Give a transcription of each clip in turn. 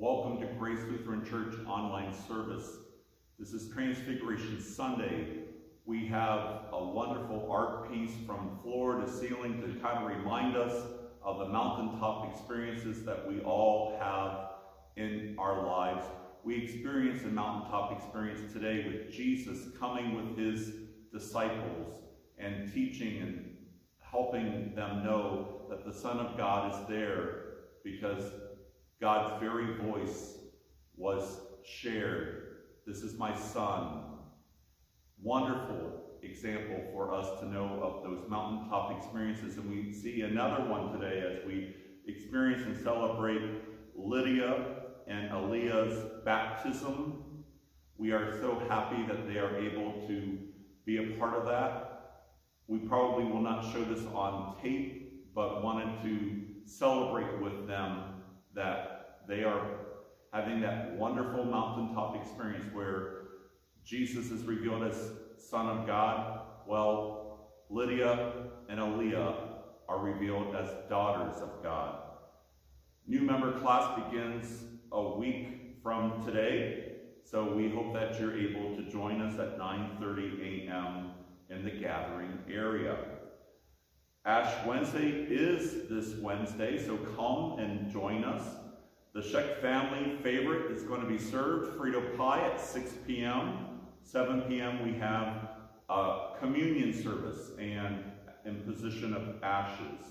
Welcome to Grace Lutheran Church online service. This is Transfiguration Sunday. We have a wonderful art piece from floor to ceiling to kind of remind us of the mountaintop experiences that we all have in our lives. We experience a mountaintop experience today with Jesus coming with his disciples and teaching and helping them know that the Son of God is there because God's very voice was shared. This is my Son. Wonderful example for us to know of those mountaintop experiences. And we see another one today as we experience and celebrate Lydia and Aaliyah's baptism. We are so happy that they are able to be a part of that. We probably will not show this on tape, but wanted to celebrate with them that they are having that wonderful mountaintop experience where Jesus is revealed as Son of God. Well, Lydia and Aaliyah are revealed as daughters of God. New member class begins a week from today, so we hope that you're able to join us at 9.30 a.m. in the gathering area. Ash Wednesday is this Wednesday, so come and join us. The Sheck family favorite is going to be served, Frito pie at 6 p.m. 7 p.m. we have a communion service and imposition of ashes.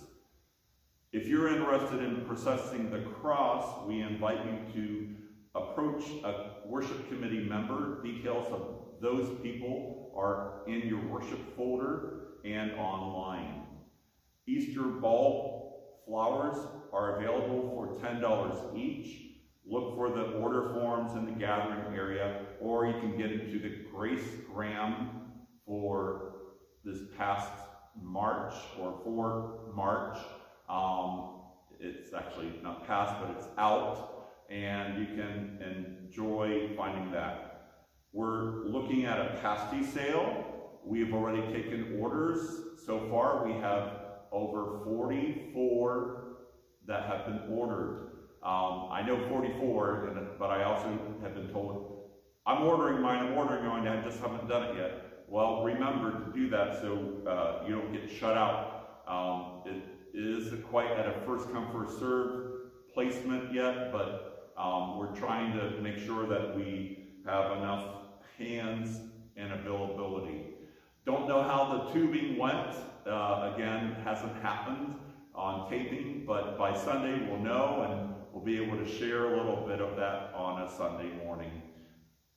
If you're interested in processing the cross, we invite you to approach a worship committee member. Details of those people are in your worship folder and online. Easter bulb flowers are available for $10 each. Look for the order forms in the gathering area, or you can get into the Grace Gram for this past March or for March. Um, it's actually not past, but it's out, and you can enjoy finding that. We're looking at a pasty sale. We've already taken orders. So far, we have over 44 that have been ordered. Um, I know 44, but I also have been told, I'm ordering mine, I'm ordering mine, I just haven't done it yet. Well, remember to do that so uh, you don't get shut out. Um, it is quite at a first come, first serve placement yet, but um, we're trying to make sure that we have enough hands and availability. Don't know how the tubing went. Uh, again, hasn't happened on taping, but by Sunday we'll know and we'll be able to share a little bit of that on a Sunday morning.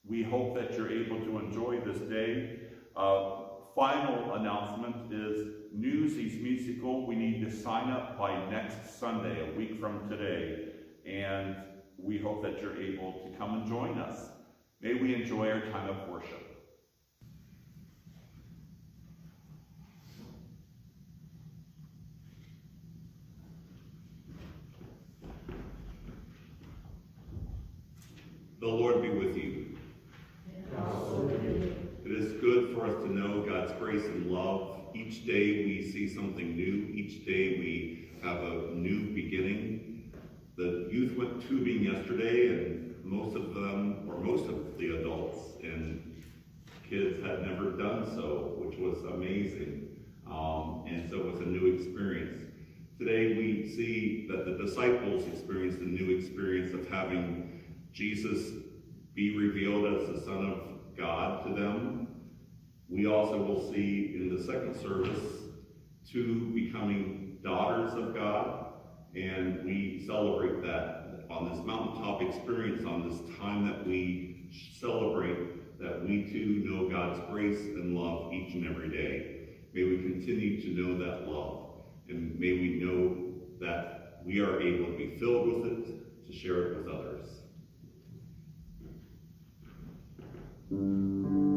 We hope that you're able to enjoy this day. Uh, final announcement is Newsies Musical. We need to sign up by next Sunday, a week from today, and we hope that you're able to come and join us. May we enjoy our time of worship. The Lord be with you. It is good for us to know God's grace and love. Each day we see something new. Each day we have a new beginning. The youth went tubing yesterday and most of them, or most of the adults and kids had never done so, which was amazing. Um, and so it was a new experience. Today we see that the disciples experienced a new experience of having Jesus be revealed as the Son of God to them. We also will see in the second service two becoming daughters of God, and we celebrate that on this mountaintop experience, on this time that we celebrate that we too know God's grace and love each and every day. May we continue to know that love, and may we know that we are able to be filled with it to share it with others. Two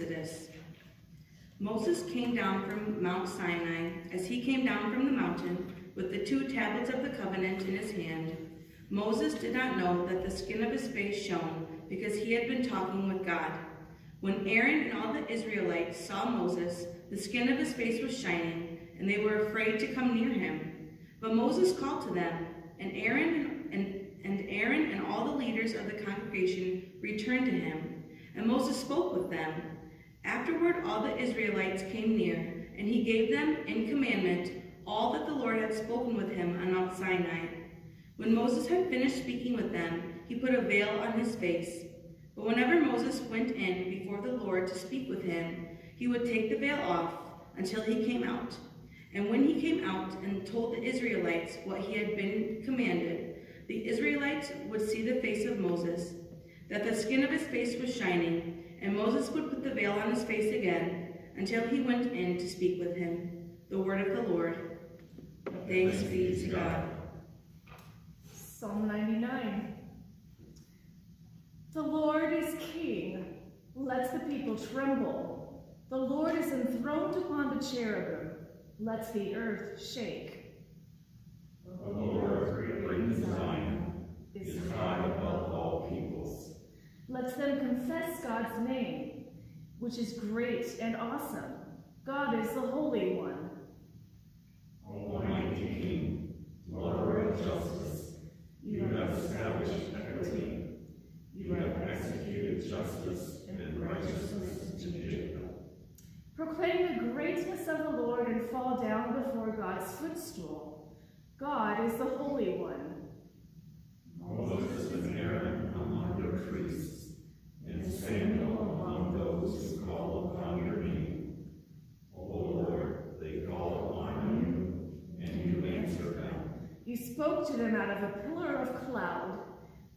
Exodus. Moses came down from Mount Sinai as he came down from the mountain with the two tablets of the covenant in his hand. Moses did not know that the skin of his face shone because he had been talking with God. When Aaron and all the Israelites saw Moses, the skin of his face was shining, and they were afraid to come near him. But Moses called to them, and Aaron and, and Aaron and all the leaders of the congregation returned to him. And Moses spoke with them. Afterward all the Israelites came near, and he gave them in commandment all that the Lord had spoken with him on Mount Sinai. When Moses had finished speaking with them, he put a veil on his face. But whenever Moses went in before the Lord to speak with him, he would take the veil off until he came out. And when he came out and told the Israelites what he had been commanded, the Israelites would see the face of Moses, that the skin of his face was shining, and Moses would put the veil on his face again until he went in to speak with him. The word of the Lord. Thanks be to God. Psalm 99. The Lord is king. Let the people tremble. The Lord is enthroned upon the cherubim. Let the earth shake. The Lord, great in Zion, is high above all peoples. Let them confess God's name, which is great and awesome. God is the Holy One. Almighty King, Lover of justice, you have established equity. You have executed justice and righteousness to Jacob. Proclaim the greatness of the Lord and fall down before God's footstool. God is the Holy One. Moses and Aaron among your priests, and Samuel among those who call upon your name. O Lord, they call upon you, and you answer them. You spoke to them out of a pillar of cloud.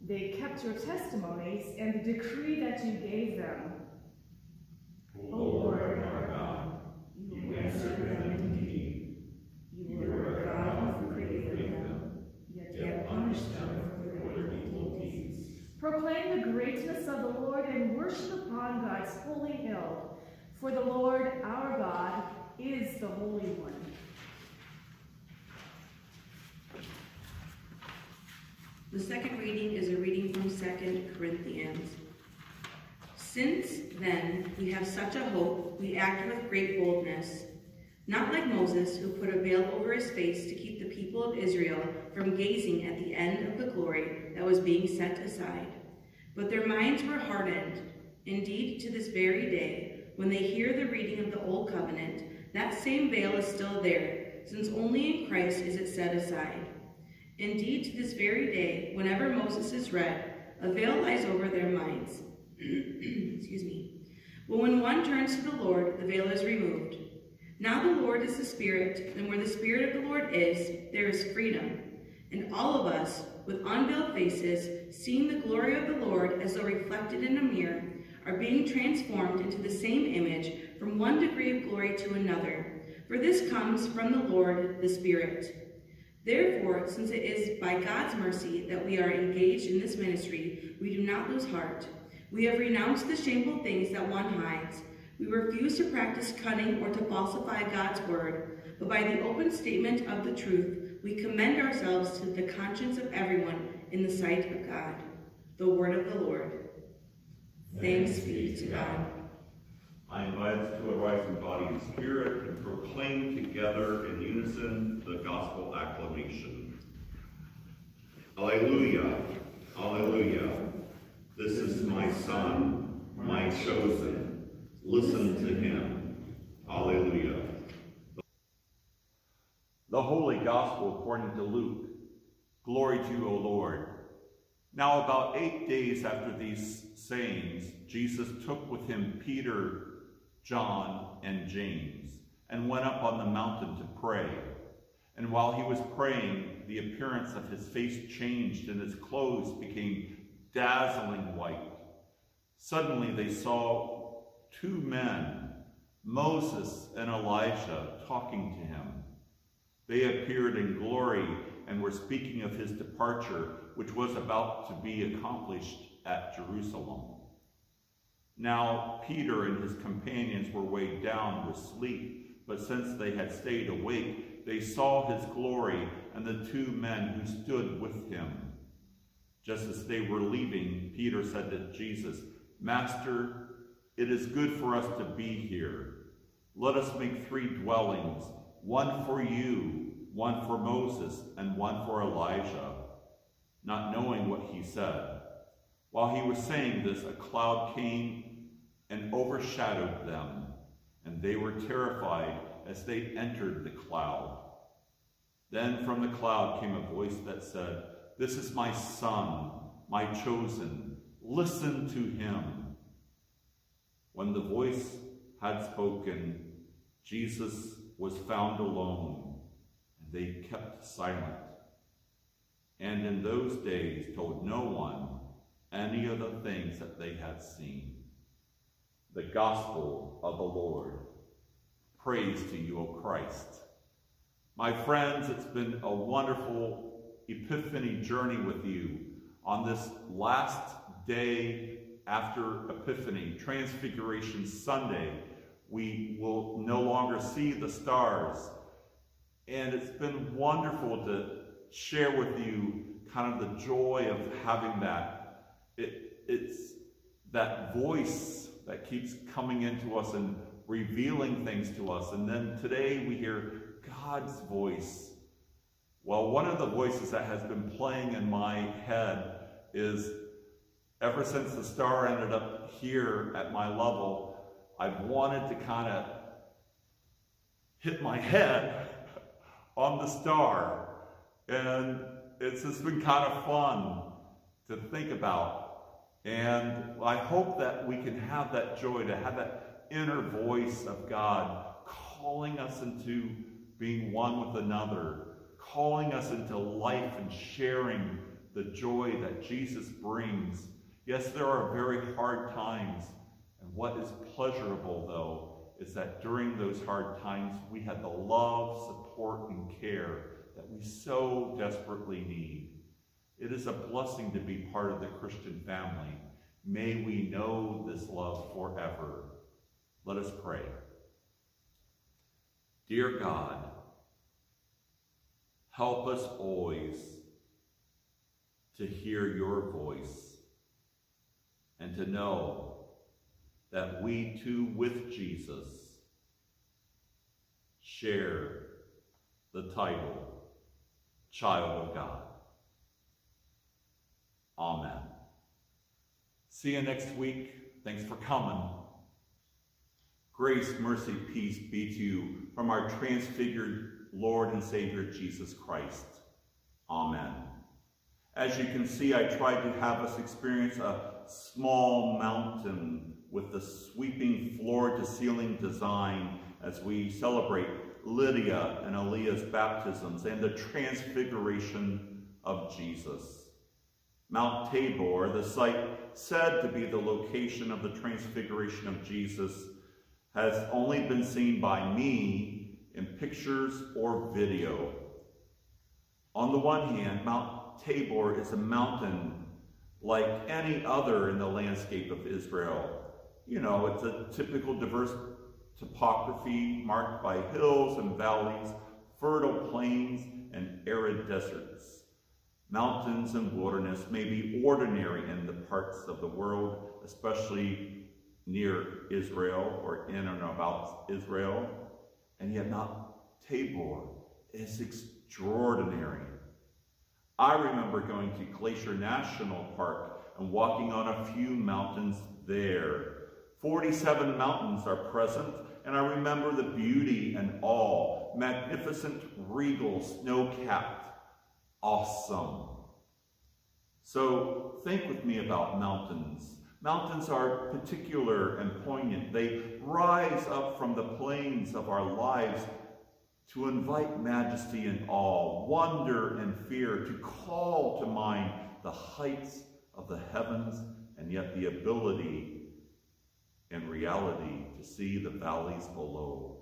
They kept your testimonies and the decree that you gave them. O Lord our God, you answered them indeed. You are a God who created them, yet punish them for their evil deeds. Proclaim the greatness of the Lord holy hill. For the Lord our God is the Holy One. The second reading is a reading from 2 Corinthians. Since then we have such a hope, we act with great boldness. Not like Moses, who put a veil over his face to keep the people of Israel from gazing at the end of the glory that was being set aside. But their minds were hardened. Indeed, to this very day, when they hear the reading of the Old Covenant, that same veil is still there, since only in Christ is it set aside. Indeed, to this very day, whenever Moses is read, a veil lies over their minds. Excuse me. But when one turns to the Lord, the veil is removed. Now the Lord is the Spirit, and where the Spirit of the Lord is, there is freedom. And all of us, with unveiled faces, seeing the glory of the Lord as though reflected in a mirror, are being transformed into the same image from one degree of glory to another. For this comes from the Lord, the Spirit. Therefore, since it is by God's mercy that we are engaged in this ministry, we do not lose heart. We have renounced the shameful things that one hides. We refuse to practice cunning or to falsify God's word, but by the open statement of the truth, we commend ourselves to the conscience of everyone in the sight of God. The word of the Lord. Thanks be to God. I invite us to arise in body and spirit and proclaim together in unison the gospel acclamation. Alleluia, Alleluia. This is my son, my chosen. Listen to him. Alleluia. The Holy Gospel according to Luke. Glory to you, O Lord. Now about eight days after these sayings, Jesus took with him Peter, John, and James, and went up on the mountain to pray. And while he was praying, the appearance of his face changed, and his clothes became dazzling white. Suddenly they saw two men, Moses and Elijah, talking to him. They appeared in glory and were speaking of his departure, which was about to be accomplished at Jerusalem. Now Peter and his companions were weighed down with sleep, but since they had stayed awake, they saw his glory and the two men who stood with him. Just as they were leaving, Peter said to Jesus, Master, it is good for us to be here. Let us make three dwellings, one for you, one for Moses, and one for Elijah. Not knowing what he said. While he was saying this, a cloud came and overshadowed them, and they were terrified as they entered the cloud. Then from the cloud came a voice that said, This is my son, my chosen. Listen to him. When the voice had spoken, Jesus was found alone, and they kept silent. And in those days told no one any of the things that they had seen. The Gospel of the Lord. Praise to you, O Christ. My friends, it's been a wonderful Epiphany journey with you on this last day after Epiphany, Transfiguration Sunday. We will no longer see the stars. And it's been wonderful to share with you kind of the joy of having that. It, it's that voice that keeps coming into us and revealing things to us. And then today we hear God's voice. Well, one of the voices that has been playing in my head is ever since the star ended up here at my level, I've wanted to kind of hit my head on the star. And it's just been kind of fun to think about. And I hope that we can have that joy, to have that inner voice of God calling us into being one with another, calling us into life and sharing the joy that Jesus brings. Yes, there are very hard times. And what is pleasurable, though, is that during those hard times, we have the love, support, and care we so desperately need. It is a blessing to be part of the Christian family. May we know this love forever. Let us pray. Dear God, help us always to hear your voice and to know that we too with Jesus share the title Child of God. Amen. See you next week. Thanks for coming. Grace, mercy, peace be to you from our transfigured Lord and Savior Jesus Christ. Amen. As you can see, I tried to have us experience a small mountain with the sweeping floor-to-ceiling design as we celebrate Lydia and Aaliyah's baptisms and the transfiguration of Jesus. Mount Tabor, the site said to be the location of the transfiguration of Jesus, has only been seen by me in pictures or video. On the one hand, Mount Tabor is a mountain like any other in the landscape of Israel. You know, it's a typical diverse topography marked by hills and valleys, fertile plains, and arid deserts. Mountains and wilderness may be ordinary in the parts of the world, especially near Israel or in and about Israel, and yet not Tabor is extraordinary. I remember going to Glacier National Park and walking on a few mountains there. 47 mountains are present, and I remember the beauty and awe, magnificent, regal, snow-capped, awesome. So think with me about mountains. Mountains are particular and poignant. They rise up from the plains of our lives to invite majesty and awe, wonder and fear, to call to mind the heights of the heavens and yet the ability and reality to see the valleys below.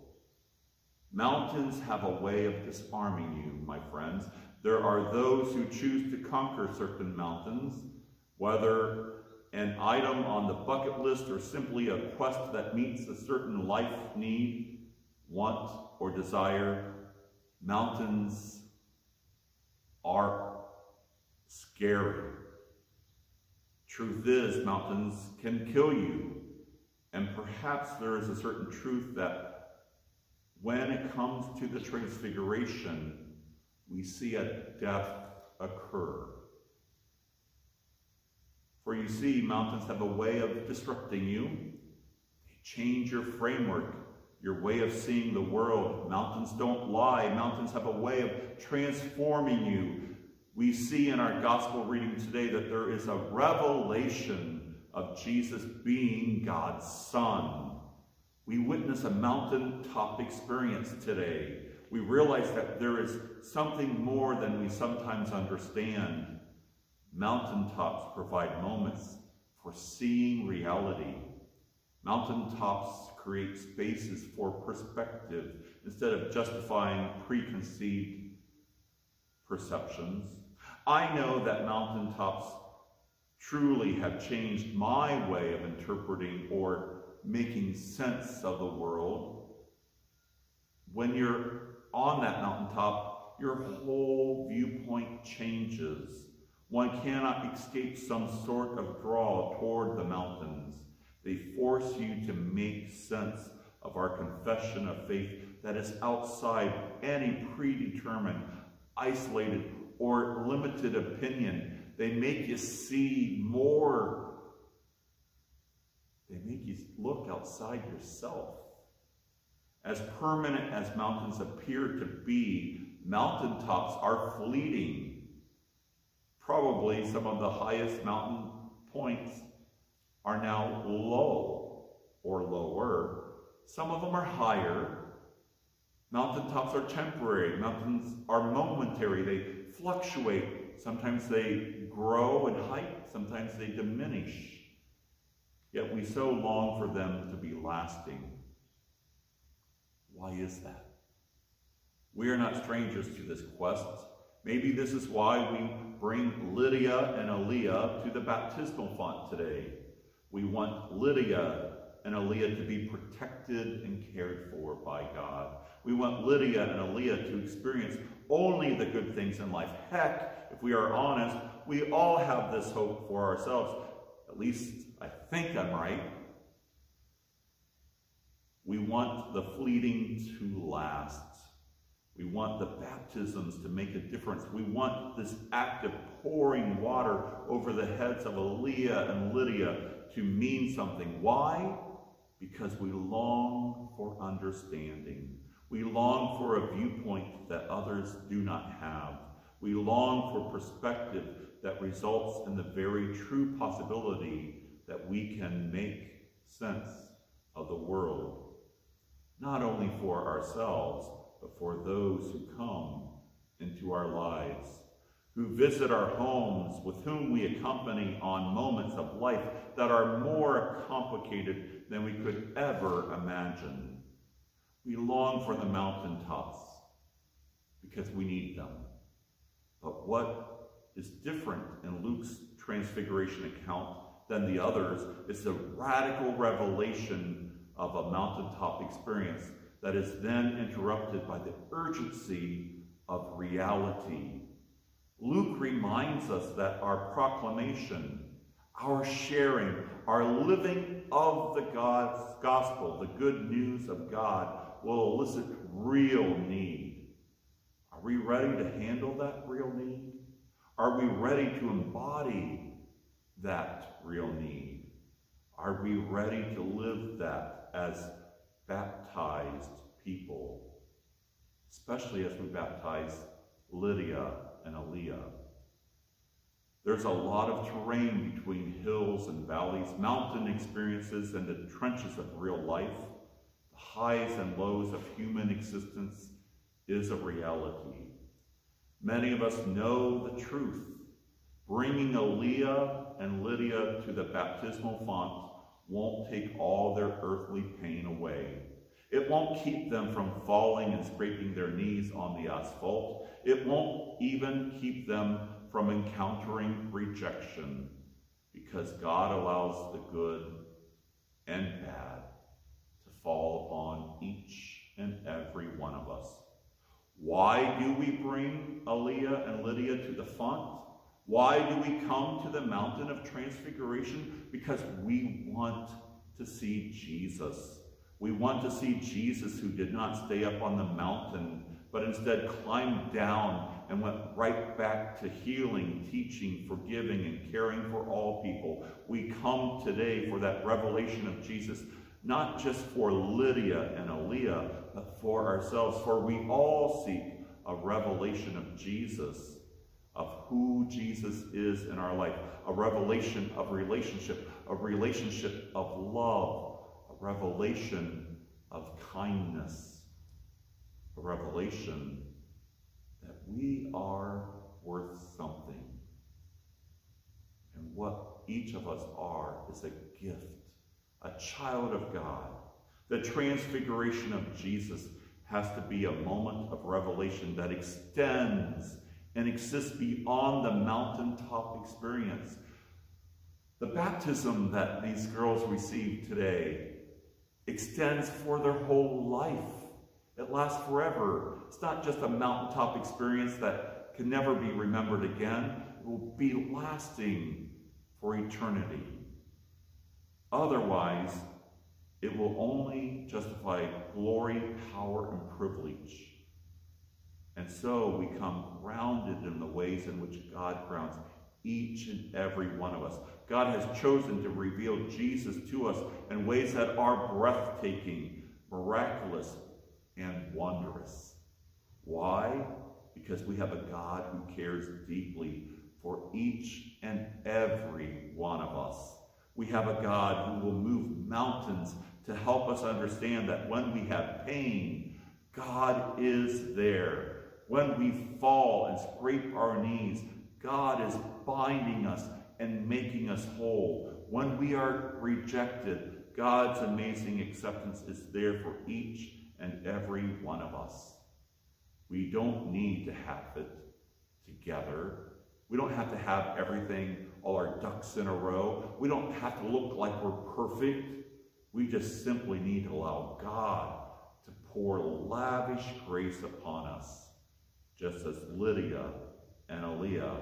Mountains have a way of disarming you, my friends. There are those who choose to conquer certain mountains, whether an item on the bucket list or simply a quest that meets a certain life need, want, or desire. Mountains are scary. Truth is, mountains can kill you. And perhaps there is a certain truth that when it comes to the transfiguration, we see a death occur. For you see, mountains have a way of disrupting you. They change your framework, your way of seeing the world. Mountains don't lie. Mountains have a way of transforming you. We see in our gospel reading today that there is a revelation of Jesus being God's Son. We witness a mountaintop experience today. We realize that there is something more than we sometimes understand. Mountaintops provide moments for seeing reality. Mountaintops create spaces for perspective instead of justifying preconceived perceptions. I know that mountaintops truly have changed my way of interpreting or making sense of the world. When you're on that mountaintop, your whole viewpoint changes. One cannot escape some sort of draw toward the mountains. They force you to make sense of our confession of faith that is outside any predetermined, isolated, or limited opinion. They make you see more. They make you look outside yourself. As permanent as mountains appear to be, mountaintops are fleeting. Probably some of the highest mountain points are now low or lower. Some of them are higher. Mountaintops are temporary. Mountains are momentary. They fluctuate. Sometimes they grow in height. Sometimes they diminish. Yet we so long for them to be lasting. Why is that? We are not strangers to this quest. Maybe this is why we bring Lydia and Aaliyah to the baptismal font today. We want Lydia and Aaliyah to be protected and cared for by God. We want Lydia and Aaliyah to experience only the good things in life. Heck, if we are honest, we all have this hope for ourselves. At least I think I'm right. We want the fleeting to last. We want the baptisms to make a difference. We want this act of pouring water over the heads of Aaliyah and Lydia to mean something. Why? Because we long for understanding. We long for a viewpoint that others do not have. We long for perspective that results in the very true possibility that we can make sense of the world, not only for ourselves, but for those who come into our lives, who visit our homes, with whom we accompany on moments of life that are more complicated than we could ever imagine. We long for the mountaintops because we need them. But what is different in Luke's transfiguration account than the others It's the radical revelation of a mountaintop experience that is then interrupted by the urgency of reality. Luke reminds us that our proclamation, our sharing, our living of the God's gospel, the good news of God, will elicit real need. Are we ready to handle that real need? Are we ready to embody that real need? Are we ready to live that as baptized people, especially as we baptize Lydia and Aaliyah. There's a lot of terrain between hills and valleys, mountain experiences and the trenches of real life. The highs and lows of human existence is a reality. Many of us know the truth. Bringing Aaliyah and Lydia to the baptismal font won't take all their earthly pain away. It won't keep them from falling and scraping their knees on the asphalt. It won't even keep them from encountering rejection because God allows the good and bad to fall upon each and every one of us. Why do we bring Aaliyah and Lydia to the font? Why do we come to the mountain of transfiguration? Because we want to see Jesus. We want to see Jesus who did not stay up on the mountain, but instead climbed down and went right back to healing, teaching, forgiving, and caring for all people. We come today for that revelation of Jesus, not just for Lydia and Aaliyah, for ourselves, for we all seek a revelation of Jesus of who Jesus is in our life, a revelation of relationship, a relationship of love, a revelation of kindness, a revelation that we are worth something. And what each of us are is a gift, a child of God. The transfiguration of Jesus has to be a moment of revelation that extends and exists beyond the mountaintop experience. The baptism that these girls receive today extends for their whole life. It lasts forever. It's not just a mountaintop experience that can never be remembered again. It will be lasting for eternity. Otherwise, it will only justify glory, power, and privilege. And so we come grounded in the ways in which God grounds each and every one of us. God has chosen to reveal Jesus to us in ways that are breathtaking, miraculous, and wondrous. Why? Because we have a God who cares deeply for each and every one of us. We have a God who will move mountains to help us understand that when we have pain, God is there. When we fall and scrape our knees, God is binding us and making us whole. When we are rejected, God's amazing acceptance is there for each and every one of us. We don't need to have it together. We don't have to have everything, all our ducks in a row. We don't have to look like we're perfect. We just simply need to allow God to pour lavish grace upon us, just as Lydia and Aaliyah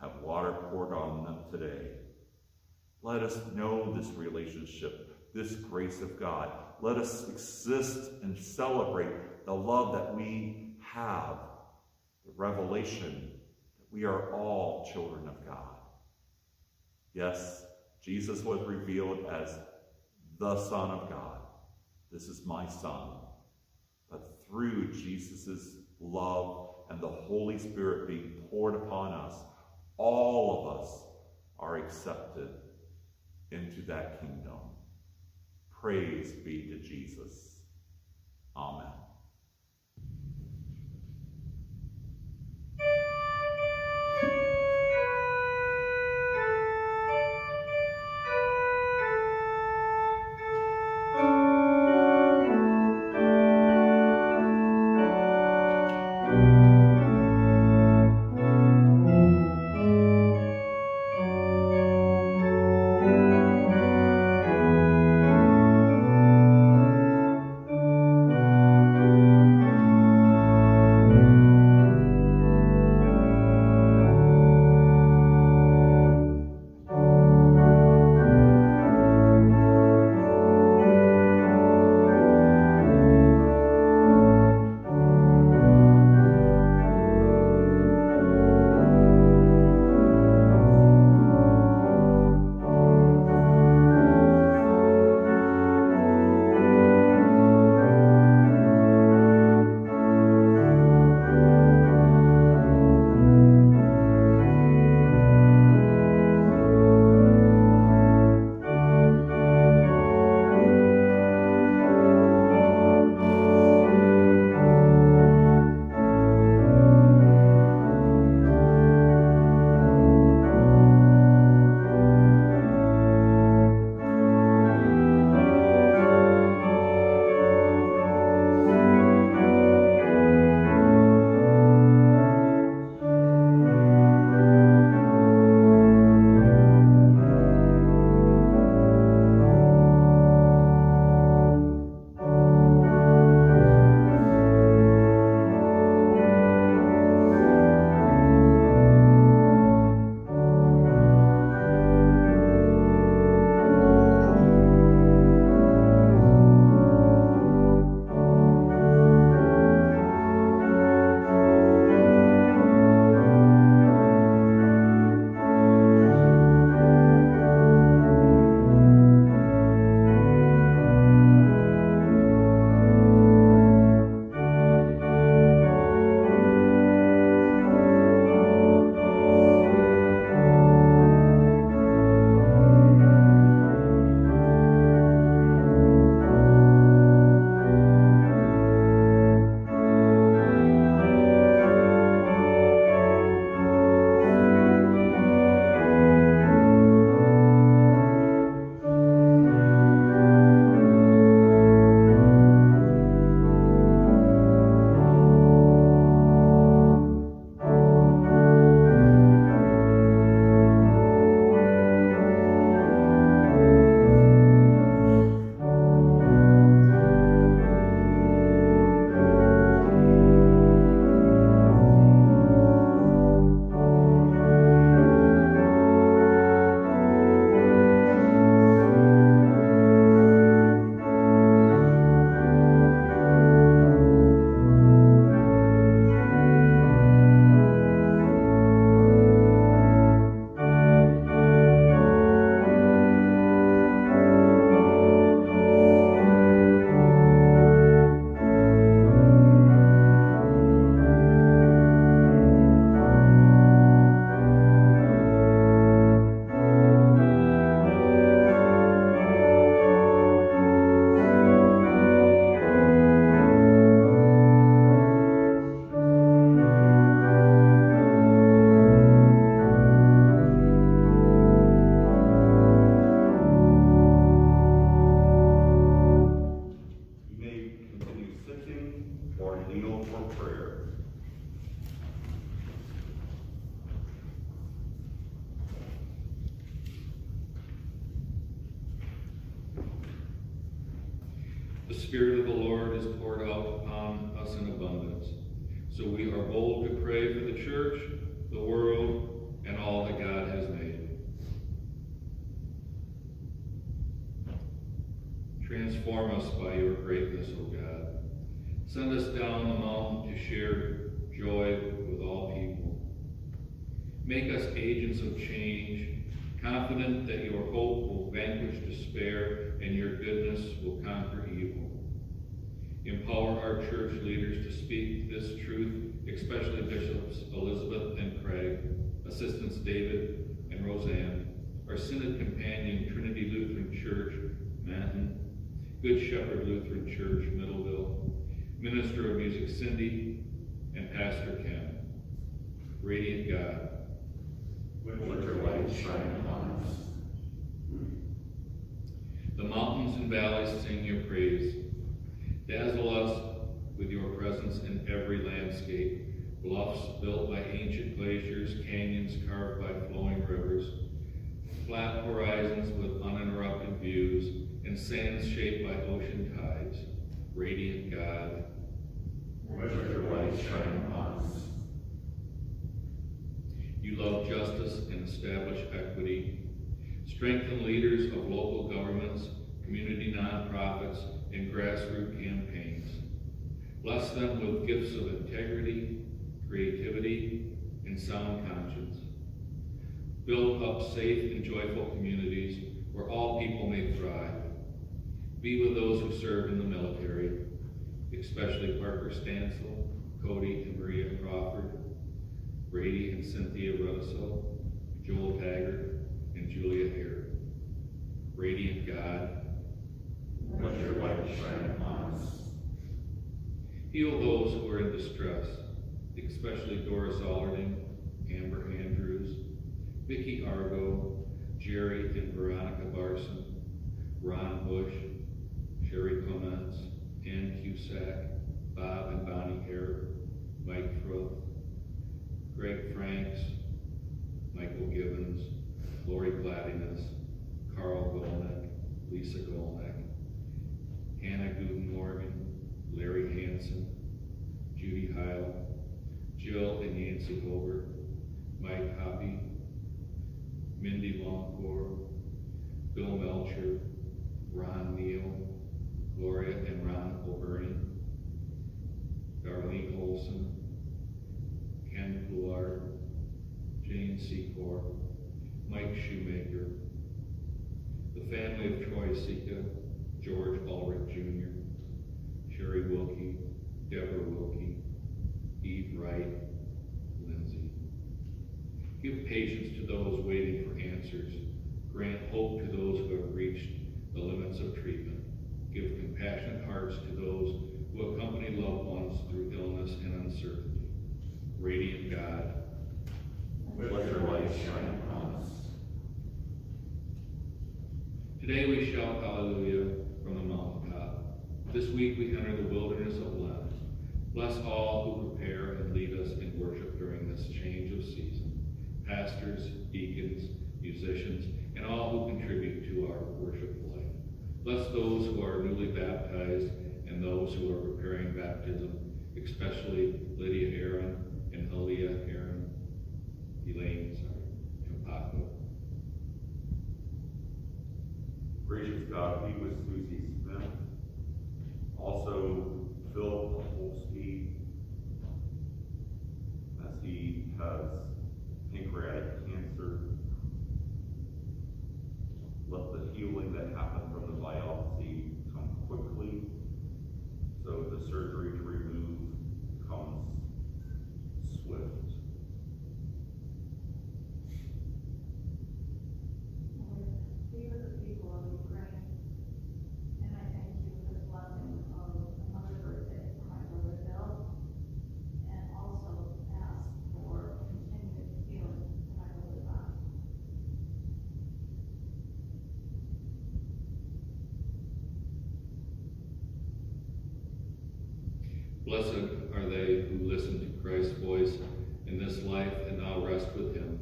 have water poured on them today. Let us know this relationship, this grace of God. Let us exist and celebrate the love that we have, the revelation that we are all children of God. Yes, Jesus was revealed as the Son of God. This is my Son. But through Jesus' love and the Holy Spirit being poured upon us, all of us are accepted into that kingdom. Praise be to Jesus. Amen. Pray for the church, the world, and all that God has made. Transform us by your greatness, O God. Send us down the mountain to share joy with all people. Make us agents of change, confident that your hope will vanquish despair and your goodness will conquer evil. Empower our church leaders to speak this truth, especially Bishops Elizabeth and Craig, Assistants David and Roseanne, our Synod companion Trinity Lutheran Church, Manton, Good Shepherd Lutheran Church, Middleville, Minister of Music Cindy, and Pastor Ken. Radiant God, Let your light shine upon us. The mountains and valleys sing your praise. Dazzle us with your presence in every landscape. Bluffs built by ancient glaciers, canyons carved by flowing rivers, flat horizons with uninterrupted views, and sands shaped by ocean tides. Radiant God, Let your light shine upon us. you love justice and establish equity. Strengthen leaders of local governments, community nonprofits, and grassroots campaigns. Bless them with gifts of integrity, creativity, and sound conscience. Build up safe and joyful communities where all people may thrive. Be with those who serve in the military, especially Parker Stansel, Cody and Maria Crawford, Brady and Cynthia Russell, Joel Taggart, and Julia Hare. Radiant God, Let your light shine upon us. Heal those who are in distress, especially Doris Allarding, Amber Andrews, Vicky Argo, Jerry and Veronica Barson, Ron Bush, Sherry Clements, Ann Cusack, Bob and Bonnie Hare, Mike answers. Grant hope to those who have reached the limits of treatment. Give compassionate hearts to those who accompany loved ones through illness and uncertainty. Radiant God, Let your light shine upon us. Today we shout hallelujah from the mountaintop. This week we enter the wilderness of Lent. Bless all who prepare and lead us in worship during this change of season. Pastors, deacons, musicians, and all who contribute to our worship life. Bless those who are newly baptized and those who are preparing baptism, especially Lydia Aaron and Aaliyah Aaron, Elaine, sorry, Campaco. Gracious God, be with Susie Smith. Also, Phil Holstein, as he has pancreatic Let the healing that happened from the biopsy come quickly, so the surgery to remove comes swift. Lord, be with the people of Ukraine. And I thank you for the blessing of another birthday for my brother Bill. And also ask for continued healing for my brother Bob. Blessed are they who listen to Christ's voice in this life and now rest with him.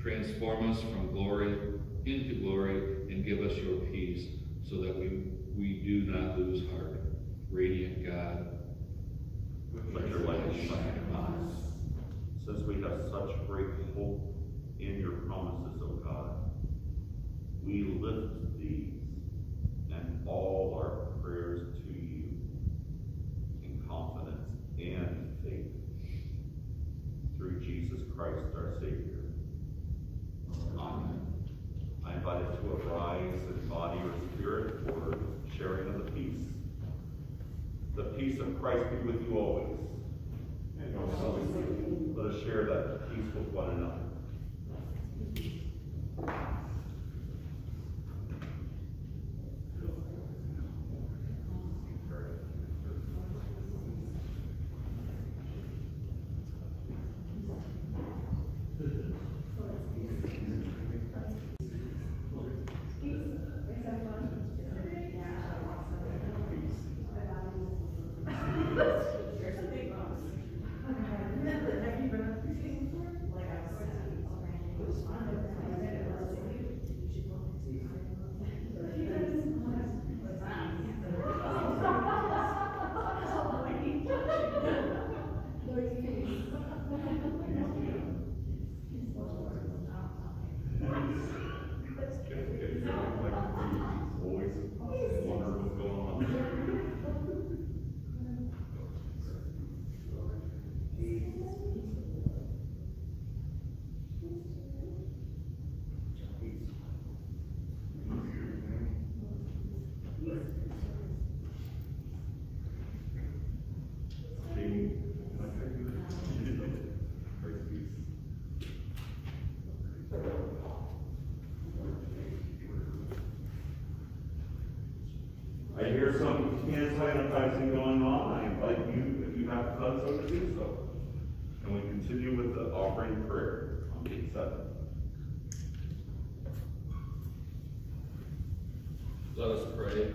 Transform us from glory into glory and give us your peace, so that we, we do not lose heart. Radiant God, Let your light shine upon us, since we have such great hope in your promises, O God. We lift these and all our prayers to you in confidence and faith through Jesus Christ our Savior. Amen. I invite us to arise in body or spirit for sharing of the peace. The peace of Christ be with you always. And also with you. Let us share that peace with one another. Hear some sanitizing going on. Invite you, if you have done so, to do so. And we continue with the offering prayer on page seven. let us pray.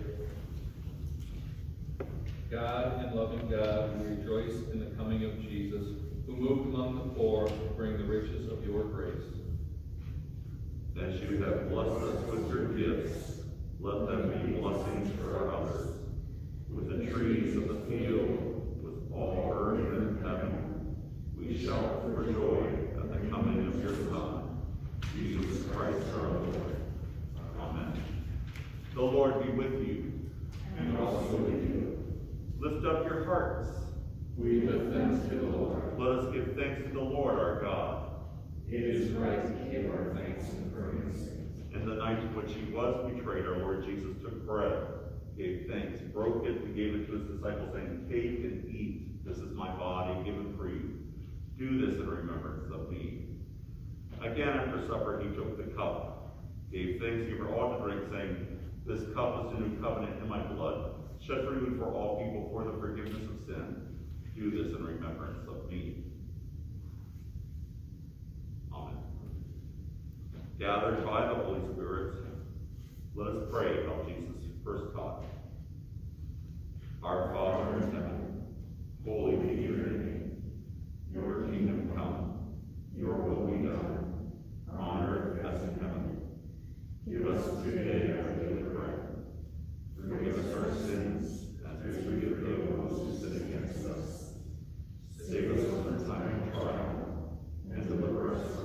God and loving God, we rejoice in the coming of Jesus, who moved among the poor to bring the riches of your grace. As you have blessed us with your gifts, let them be blessings for others. With the trees of the field, with all earth and heaven, we shout for joy at the coming of your Son, Jesus Christ our Lord. Amen. The Lord be with you. And also with you. Lift up your hearts. We give thanks to the Lord. Let us give thanks to the Lord our God. It is right to give our thanks and praise. In the night in which he was betrayed, our Lord Jesus took bread, gave thanks, broke it, and gave it to his disciples, saying, Take and eat. This is my body given for you. Do this in remembrance of me. Again, after supper, he took the cup, gave thanks, gave her all to drink, saying, This cup is the new covenant in my blood, shed and for all people for the forgiveness of sin. Do this in remembrance of me. Amen. Gathered by the Holy Spirit, let us pray how Jesus first taught. Our Father in heaven, holy be your name. Your kingdom come, your will be done, on earth as in heaven. Give us today our daily. Forgive us our sins, as we forgive those who sin against us. Save us from the time of trial, and deliver us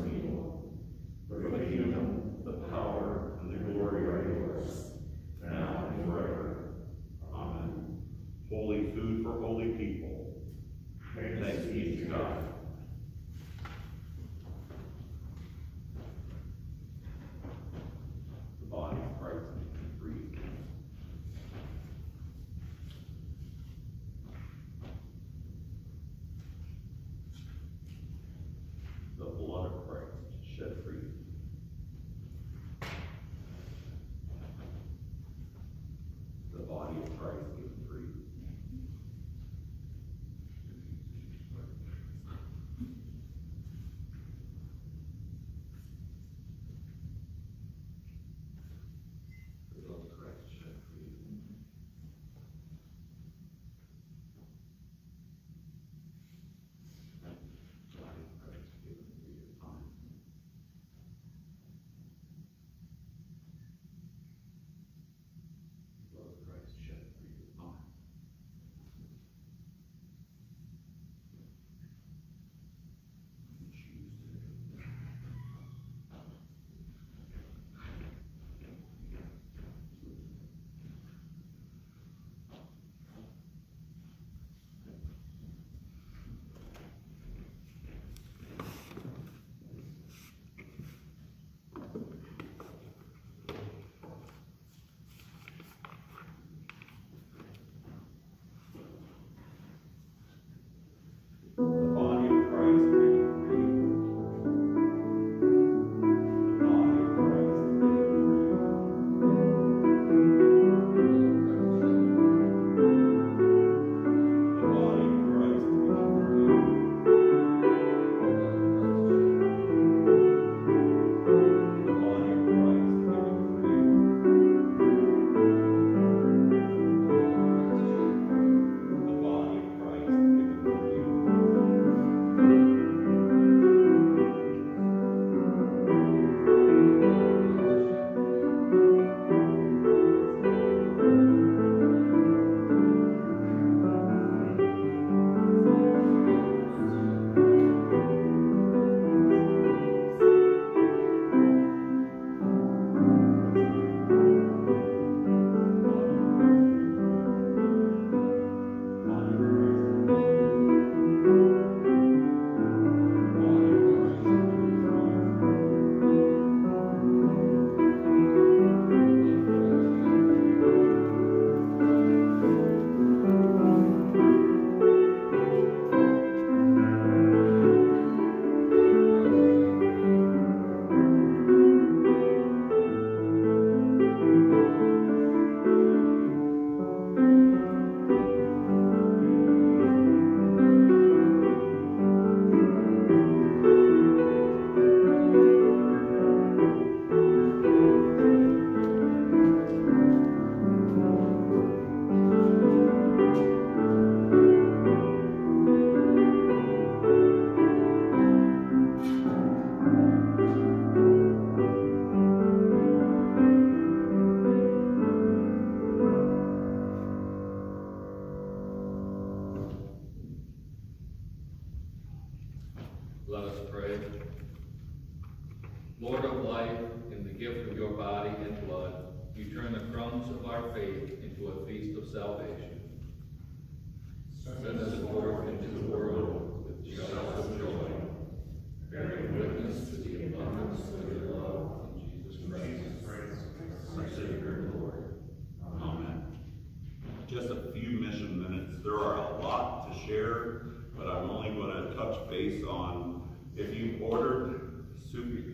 Just a few mission minutes. There are a lot to share, but I'm only going to touch base on if you ordered soup,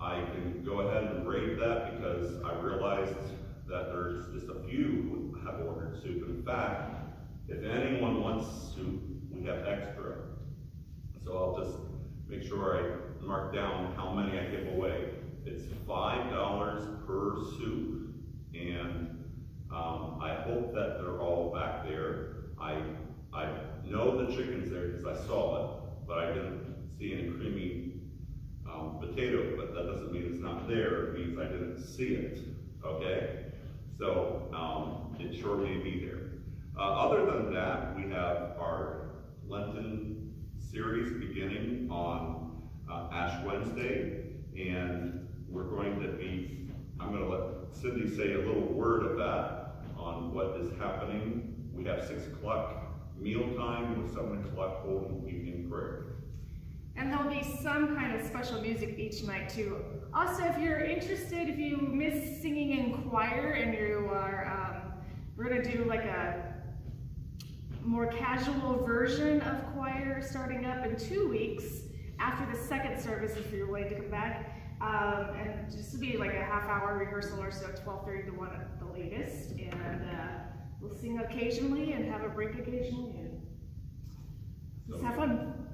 I can go ahead and rate that because I realized that there's just a few who have ordered soup. In fact, if anyone wants soup, we have extra. So I'll just make sure I mark down how many I give away. It's five dollars per soup, and um, I hope that they're all back there. I I know the chicken's there because I saw it, but I didn't see any creamy um, potato. But that doesn't mean it's not there. It means I didn't see it. Okay, so um, it sure may be there. Uh, other than that, we have our Lenten series beginning on uh, Ash Wednesday, and we're going to be, I'm going to let Cindy say a little word of that on what is happening. We have six o'clock meal time with seven o'clock holding evening prayer. And there'll be some kind of special music each night too. Also, if you're interested, if you miss singing in choir and you are, um, we're gonna do like a more casual version of choir starting up in two weeks after the second service if you're willing to come back. Um, and just to be like a half hour rehearsal or so, 12.30 to 1 at the latest. And uh, we'll sing occasionally and have a break occasionally. And just have fun.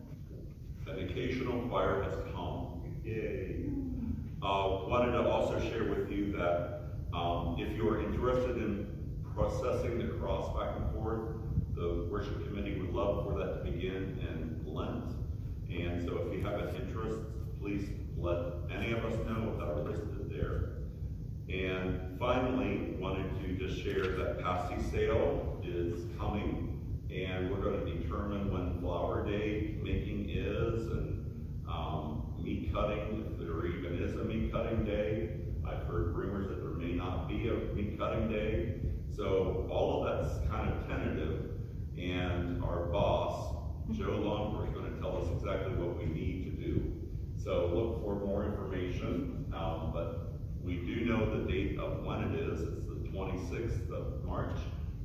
An occasional choir has come. Yay. Uh, wanted to also share with you that um, if you're interested in processing the cross back and forth, the worship committee would love for that to begin in Lent. And so if you have an interest, please let any of us know that are listed there. And finally, wanted to just share that pasty sale is coming, and we're going to determine when Flower Day making is, and um, meat cutting, if there even is a meat cutting day. I've heard rumors that there may not be a meat cutting day. So all of that's kind of tentative, and our boss, Joe Longford, is going to tell us exactly what we need to do. So look for more information, um, but we do know the date of when it is. It's 26th of March.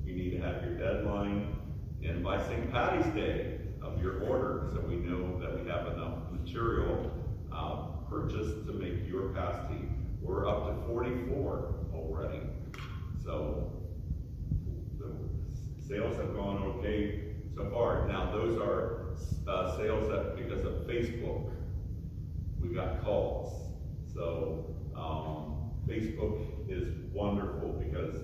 You need to have your deadline in by St. Patty's Day of your order, so we know that we have enough material uh, purchased to make your pasty. We're up to 44 already. So the sales have gone okay so far. Now those are uh, sales that because of Facebook, we got calls. So um, Facebook is wonderful because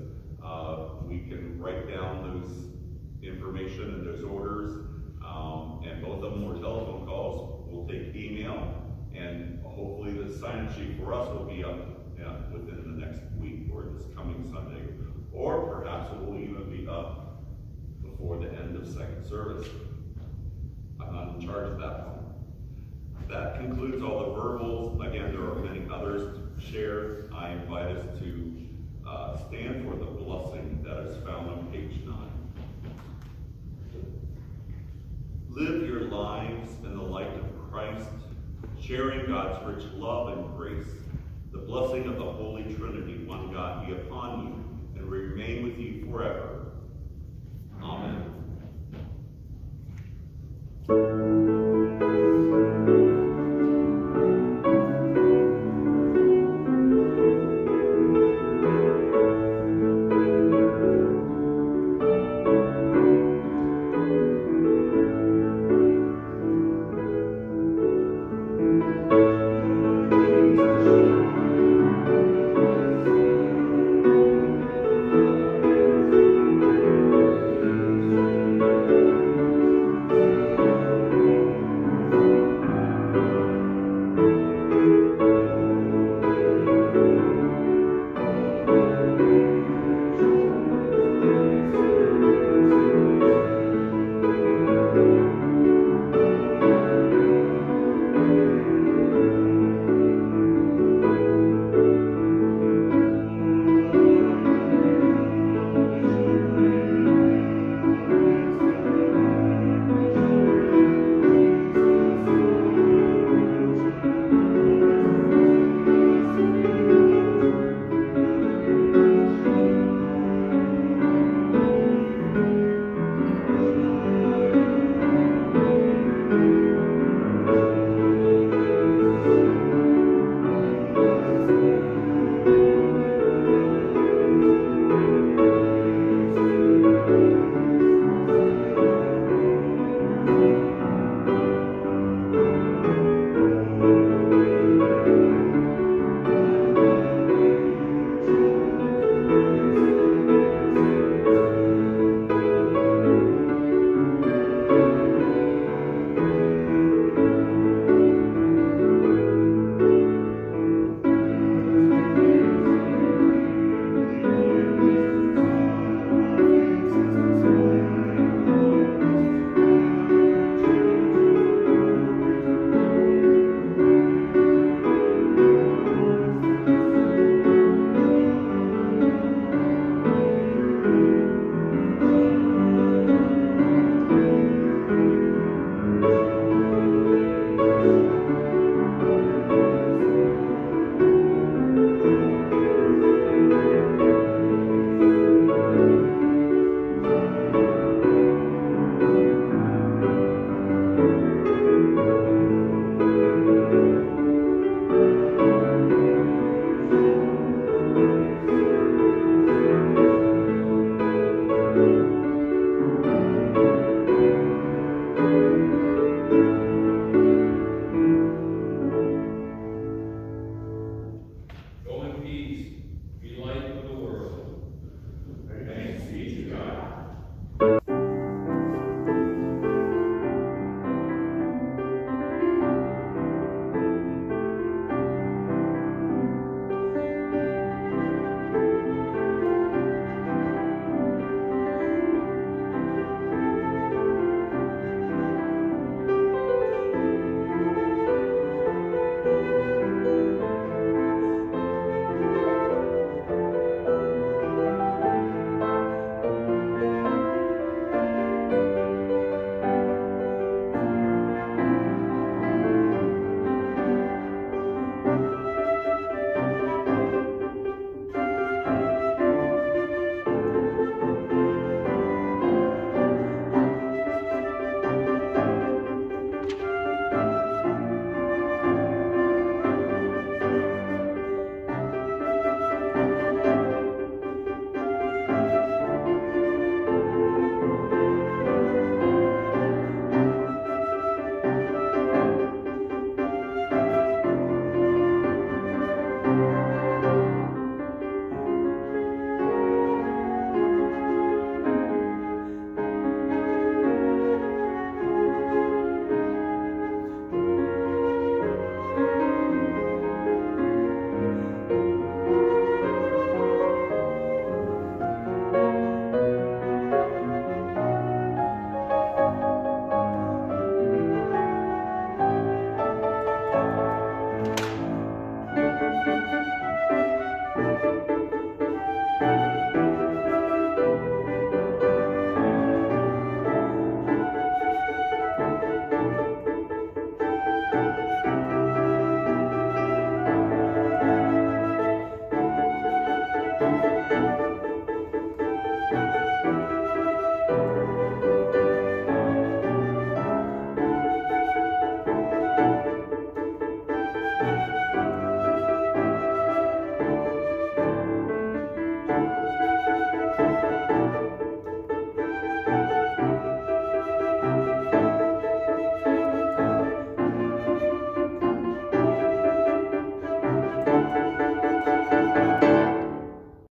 uh, we can write down those information and those orders, um, and both of them were telephone calls. We'll take email, and hopefully the sign-up sheet for us will be up yeah, within the next week or this coming Sunday, or perhaps it will even be up before the end of second service. I'm not in charge of that one. That concludes all the verbals. Again, there are many others share. I invite us to uh, stand for the blessing that is found on page nine. Live your lives in the light of Christ, sharing God's rich love and grace. The blessing of the Holy Trinity, one God, be upon you and remain with you forever. Amen.